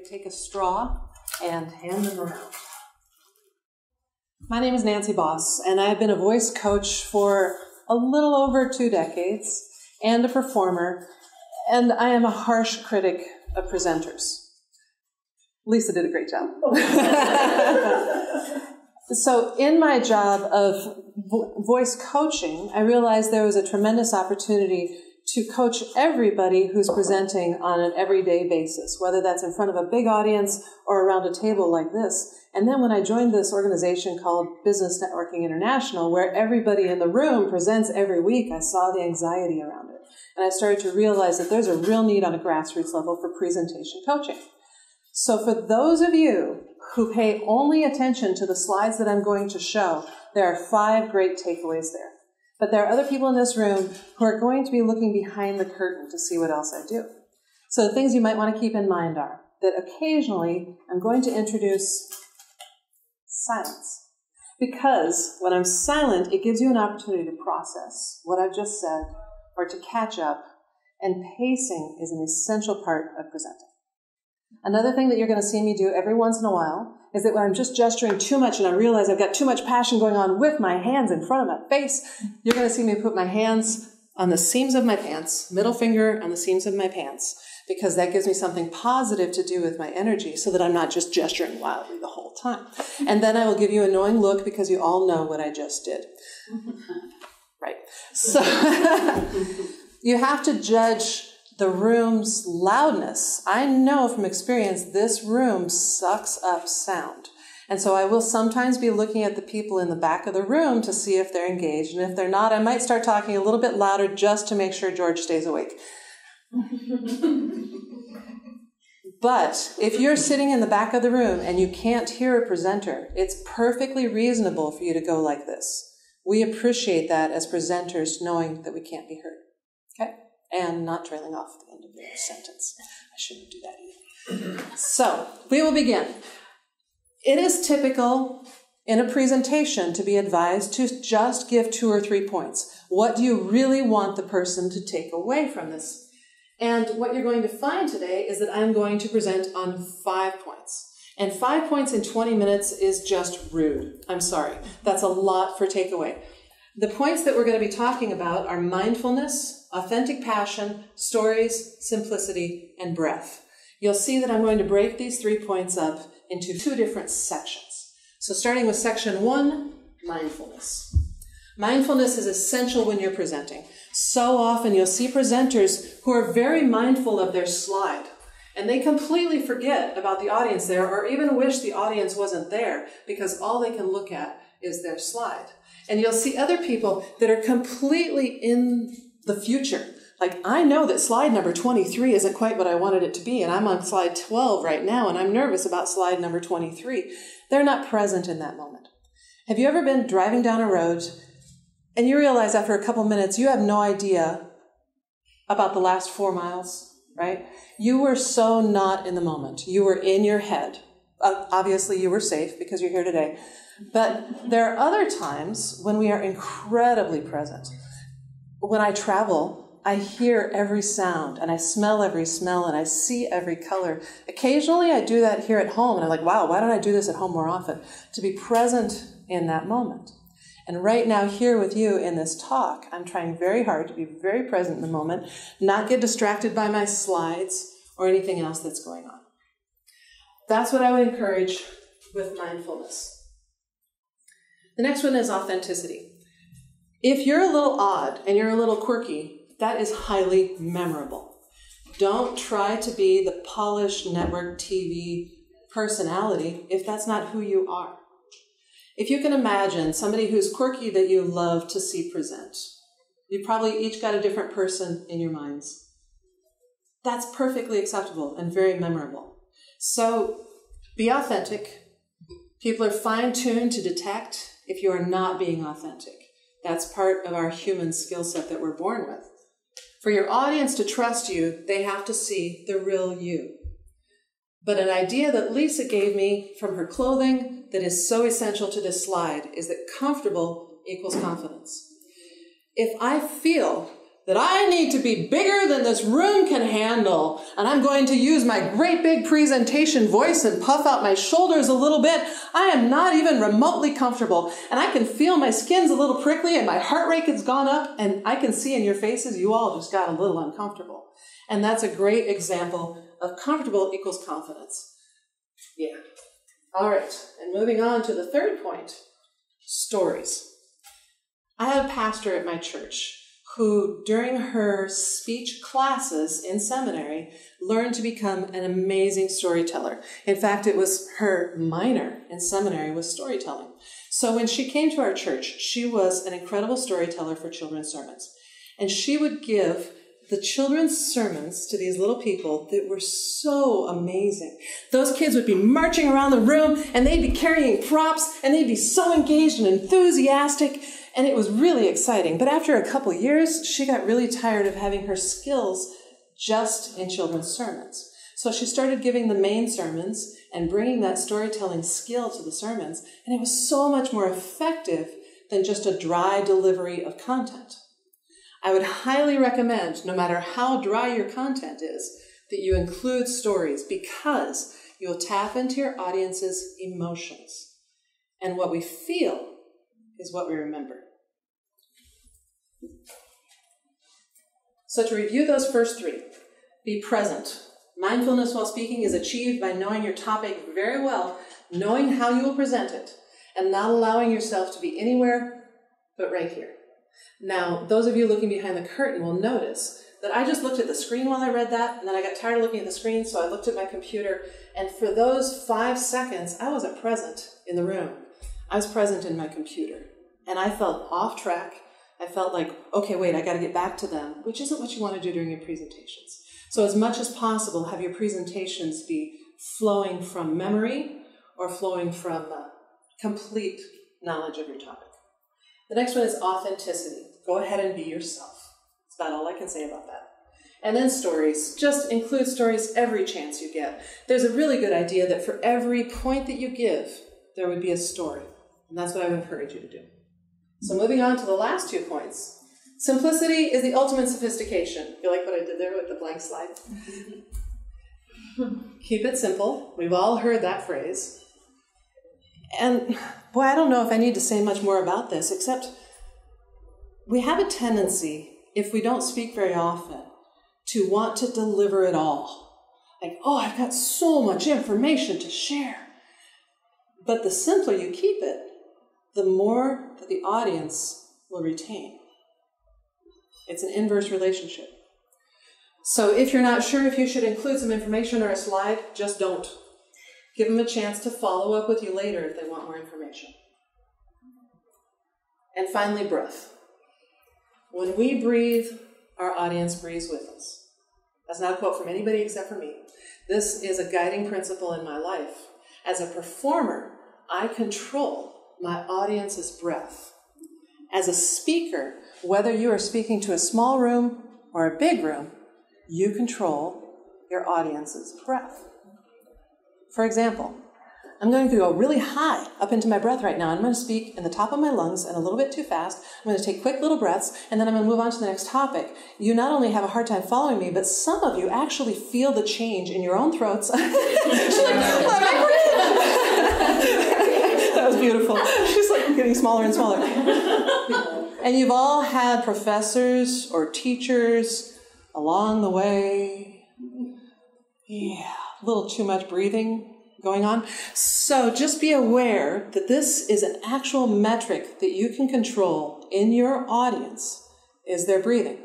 You take a straw and hand them around. My name is Nancy Bos, and I've been a voice coach for a little over two decades and a performer, and I am a harsh critic of presenters. Lisa did a great job. so, in my job of vo- voice coaching, I realized there was a tremendous opportunity to coach everybody who's presenting on an everyday basis, whether that's in front of a big audience or around a table like this. And then when I joined this organization called Business Networking International, where everybody in the room presents every week, I saw the anxiety around it. And I started to realize that there's a real need on a grassroots level for presentation coaching. So for those of you who pay only attention to the slides that I'm going to show, there are five great takeaways there. But there are other people in this room who are going to be looking behind the curtain to see what else I do. So the things you might want to keep in mind are that occasionally I'm going to introduce silence. Because when I'm silent, it gives you an opportunity to process what I've just said or to catch up, and pacing is an essential part of presenting. Another thing that you're going to see me do every once in a while is that when I'm just gesturing too much and I realize I've got too much passion going on with my hands in front of my face, you're going to see me put my hands on the seams of my pants, middle finger on the seams of my pants, because that gives me something positive to do with my energy so that I'm not just gesturing wildly the whole time. And then I will give you a knowing look because you all know what I just did. Right. So you have to judge the room's loudness. I know from experience this room sucks up sound. And so I will sometimes be looking at the people in the back of the room to see if they're engaged. And if they're not, I might start talking a little bit louder just to make sure George stays awake. but if you're sitting in the back of the room and you can't hear a presenter, it's perfectly reasonable for you to go like this. We appreciate that as presenters, knowing that we can't be heard. And not trailing off at the end of the sentence. I shouldn't do that either. So, we will begin. It is typical in a presentation to be advised to just give two or three points. What do you really want the person to take away from this? And what you're going to find today is that I'm going to present on five points. And five points in 20 minutes is just rude. I'm sorry. That's a lot for takeaway. The points that we're going to be talking about are mindfulness, authentic passion, stories, simplicity, and breath. You'll see that I'm going to break these three points up into two different sections. So starting with section one, mindfulness. Mindfulness is essential when you're presenting. So often you'll see presenters who are very mindful of their slide and they completely forget about the audience there or even wish the audience wasn't there because all they can look at is their slide. And you'll see other people that are completely in the future. Like, I know that slide number 23 isn't quite what I wanted it to be, and I'm on slide 12 right now, and I'm nervous about slide number 23. They're not present in that moment. Have you ever been driving down a road and you realize after a couple minutes you have no idea about the last four miles, right? You were so not in the moment. You were in your head. Obviously, you were safe because you're here today. But there are other times when we are incredibly present. When I travel, I hear every sound and I smell every smell and I see every color. Occasionally I do that here at home and I'm like, wow, why don't I do this at home more often? To be present in that moment. And right now, here with you in this talk, I'm trying very hard to be very present in the moment, not get distracted by my slides or anything else that's going on. That's what I would encourage with mindfulness. The next one is authenticity. If you're a little odd and you're a little quirky, that is highly memorable. Don't try to be the polished network TV personality if that's not who you are. If you can imagine somebody who's quirky that you love to see present, you probably each got a different person in your minds. That's perfectly acceptable and very memorable. So be authentic. People are fine tuned to detect if you are not being authentic. That's part of our human skill set that we're born with. For your audience to trust you, they have to see the real you. But an idea that Lisa gave me from her clothing that is so essential to this slide is that comfortable equals confidence. If I feel that I need to be bigger than this room can handle, and I'm going to use my great big presentation voice and puff out my shoulders a little bit. I am not even remotely comfortable, and I can feel my skin's a little prickly and my heart rate has gone up, and I can see in your faces you all just got a little uncomfortable. And that's a great example of comfortable equals confidence. Yeah. All right, and moving on to the third point stories. I had a pastor at my church who, during her speech classes in seminary, learned to become an amazing storyteller. In fact, it was her minor in seminary was storytelling. So when she came to our church, she was an incredible storyteller for children's sermons. And she would give the children's sermons to these little people that were so amazing. Those kids would be marching around the room and they'd be carrying props and they'd be so engaged and enthusiastic and it was really exciting. But after a couple years, she got really tired of having her skills just in children's sermons. So she started giving the main sermons and bringing that storytelling skill to the sermons, and it was so much more effective than just a dry delivery of content. I would highly recommend, no matter how dry your content is, that you include stories because you'll tap into your audience's emotions. And what we feel is what we remember. So, to review those first three, be present. Mindfulness while speaking is achieved by knowing your topic very well, knowing how you will present it, and not allowing yourself to be anywhere but right here. Now, those of you looking behind the curtain will notice that I just looked at the screen while I read that, and then I got tired of looking at the screen, so I looked at my computer, and for those five seconds, I wasn't present in the room. I was present in my computer, and I felt off track. I felt like, okay, wait, I got to get back to them, which isn't what you want to do during your presentations. So, as much as possible, have your presentations be flowing from memory or flowing from uh, complete knowledge of your topic. The next one is authenticity. Go ahead and be yourself. That's about all I can say about that. And then stories. Just include stories every chance you get. There's a really good idea that for every point that you give, there would be a story. And that's what I would encourage you to do. So moving on to the last two points. Simplicity is the ultimate sophistication. You like what I did there with the blank slide? Keep it simple. We've all heard that phrase. And boy, I don't know if I need to say much more about this, except we have a tendency, if we don't speak very often, to want to deliver it all. Like, oh, I've got so much information to share. But the simpler you keep it, the more that the audience will retain. It's an inverse relationship. So if you're not sure if you should include some information or a slide, just don't. Give them a chance to follow up with you later if they want more information. And finally, breath. When we breathe, our audience breathes with us. That's not a quote from anybody except for me. This is a guiding principle in my life. As a performer, I control my audience's breath. As a speaker, whether you are speaking to a small room or a big room, you control your audience's breath. For example, I'm going to go really high up into my breath right now. I'm going to speak in the top of my lungs and a little bit too fast. I'm going to take quick little breaths and then I'm going to move on to the next topic. You not only have a hard time following me, but some of you actually feel the change in your own throats. That was beautiful. She's like getting smaller and smaller. and you've all had professors or teachers along the way. Yeah, a little too much breathing going on. So just be aware that this is an actual metric that you can control in your audience is their breathing.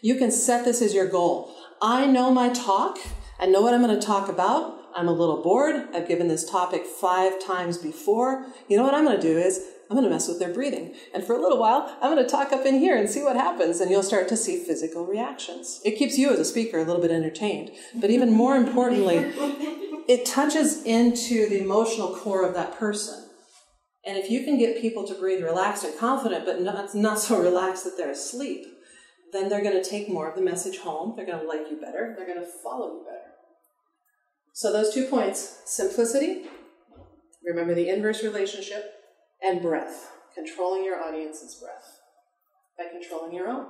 You can set this as your goal. I know my talk. I know what I'm going to talk about. I'm a little bored. I've given this topic five times before. You know what I'm going to do is I'm going to mess with their breathing. And for a little while, I'm going to talk up in here and see what happens. And you'll start to see physical reactions. It keeps you as a speaker a little bit entertained. But even more importantly, it touches into the emotional core of that person. And if you can get people to breathe relaxed and confident, but not, not so relaxed that they're asleep, then they're going to take more of the message home. They're going to like you better. They're going to follow you better. So, those two points simplicity, remember the inverse relationship, and breath, controlling your audience's breath by controlling your own.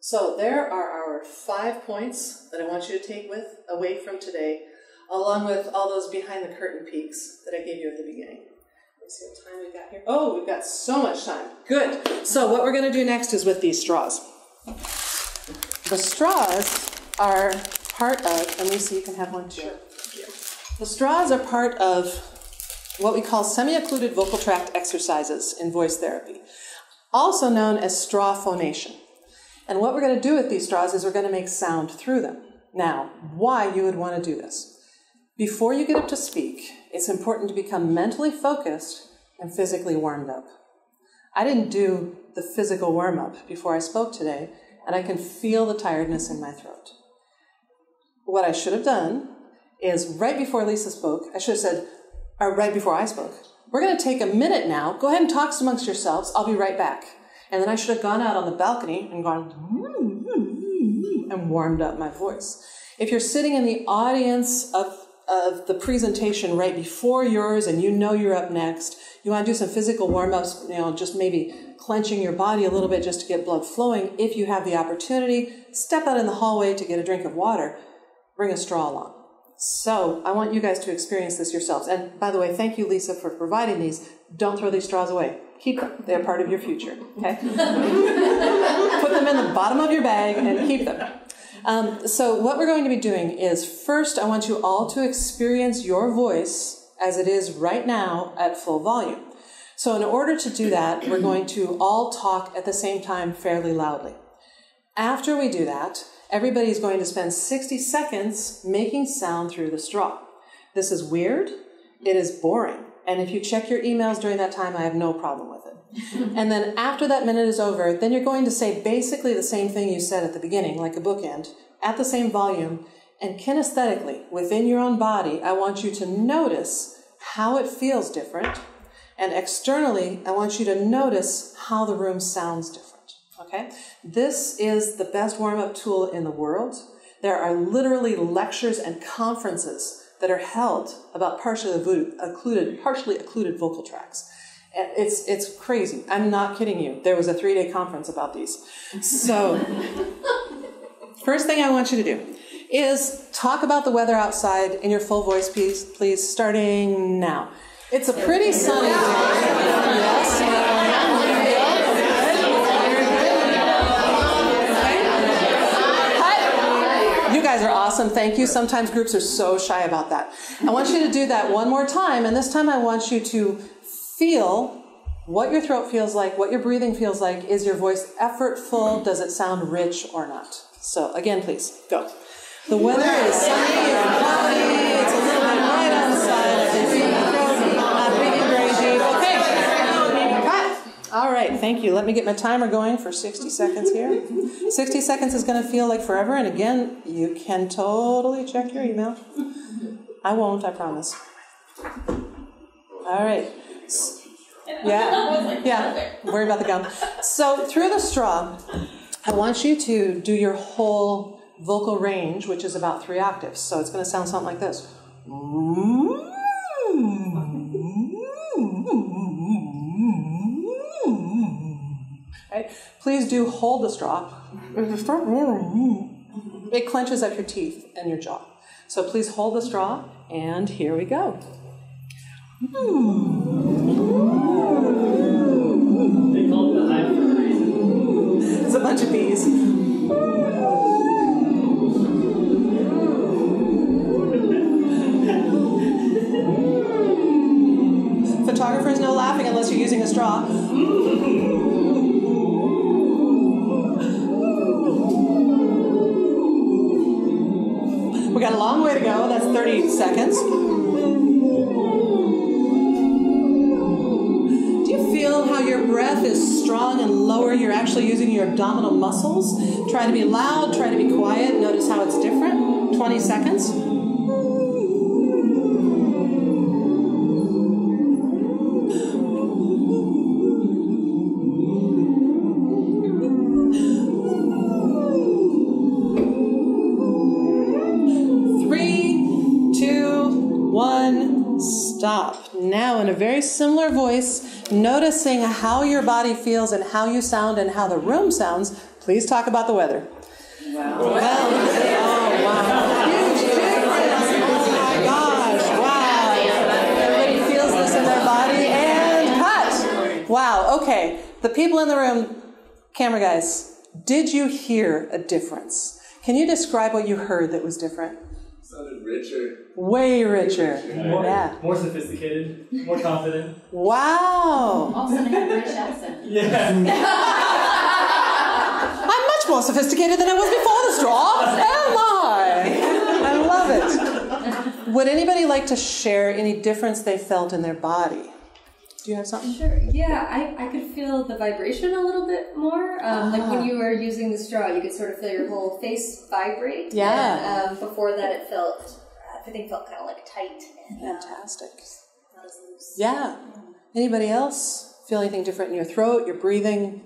So there are our five points that I want you to take with away from today, along with all those behind the curtain peeks that I gave you at the beginning. Let's see what time we got here. Oh, we've got so much time. Good. So what we're going to do next is with these straws. The straws are part of, and Lisa, you can have one too. Sure. The straws are part of what we call semi-occluded vocal tract exercises in voice therapy, also known as straw phonation. And what we're going to do with these straws is we're going to make sound through them. Now, why you would want to do this? Before you get up to speak, it's important to become mentally focused and physically warmed up. I didn't do the physical warm up before I spoke today, and I can feel the tiredness in my throat. What I should have done is right before Lisa spoke, I should have said, or right before I spoke, we're going to take a minute now. Go ahead and talk amongst yourselves. I'll be right back. And then I should have gone out on the balcony and gone hmm, hmm, hmm, and warmed up my voice. If you're sitting in the audience of of the presentation right before yours and you know you're up next, you want to do some physical warm ups, you know, just maybe clenching your body a little bit just to get blood flowing. If you have the opportunity, step out in the hallway to get a drink of water, bring a straw along. So I want you guys to experience this yourselves. And by the way, thank you, Lisa, for providing these. Don't throw these straws away. Keep them. They're part of your future. Okay? Put them in the bottom of your bag and keep them. Um, so, what we're going to be doing is first, I want you all to experience your voice as it is right now at full volume. So, in order to do that, we're going to all talk at the same time fairly loudly. After we do that, everybody is going to spend 60 seconds making sound through the straw. This is weird, it is boring, and if you check your emails during that time, I have no problem with it. and then after that minute is over, then you're going to say basically the same thing you said at the beginning, like a bookend, at the same volume. And kinesthetically, within your own body, I want you to notice how it feels different. And externally, I want you to notice how the room sounds different. Okay? This is the best warm up tool in the world. There are literally lectures and conferences that are held about partially occluded, partially occluded vocal tracts. It's, it's crazy. I'm not kidding you. There was a three day conference about these. So, first thing I want you to do is talk about the weather outside in your full voice, please, please starting now. It's a pretty sunny day. Awesome. Thank you. Sometimes groups are so shy about that. I want you to do that one more time, and this time I want you to feel what your throat feels like, what your breathing feels like. Is your voice effortful? Does it sound rich or not? So, again, please go. The weather is sunny and cloudy. All right, thank you. Let me get my timer going for 60 seconds here. 60 seconds is going to feel like forever. And again, you can totally check your email. I won't, I promise. All right. Yeah, yeah. Worry about the gum. So through the straw, I want you to do your whole vocal range, which is about three octaves. So it's going to sound something like this. Please do hold the straw. It clenches up your teeth and your jaw. So please hold the straw, and here we go. They call it the hive for a reason. It's a bunch of bees. Photographers, no laughing unless you're using a straw. We got a long way to go. That's 30 seconds. Do you feel how your breath is strong and lower, you're actually using your abdominal muscles. Try to be loud, try to be quiet. Notice how it's different. 20 seconds. One, stop. Now, in a very similar voice, noticing how your body feels and how you sound and how the room sounds, Please talk about the weather. Wow. Well, oh, wow. Oh my gosh. Wow. Everybody feels this in their body. And cut. Wow. Okay. The people in the room, camera guys, did you hear a difference? Can you describe what you heard that was different? Sounded richer. Way richer. More, Yeah. more sophisticated, more confident. Wow. Also, they have a British accent. Yeah. I'm much more sophisticated than I was before the straw. Oh Am I? I love it. Would anybody like to share any difference they felt in their body? Do you have something? Sure. Yeah, I, I could feel the vibration a little bit more. Um, Like when you were using the straw, you could sort of feel your whole face vibrate. Yeah. And, um, before that, it felt everything felt kind of like tight and uh, Fantastic. not as loose. Yeah. Anybody else feel anything different in your throat, your breathing?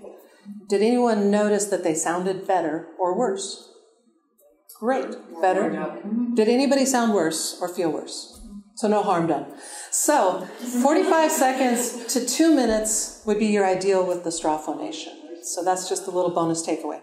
Did anyone notice that they sounded better or worse? Great. Better. Did anybody sound worse or feel worse? So no harm done. So 45 seconds to two minutes would be your ideal with the straw phonation. So that's just a little bonus takeaway.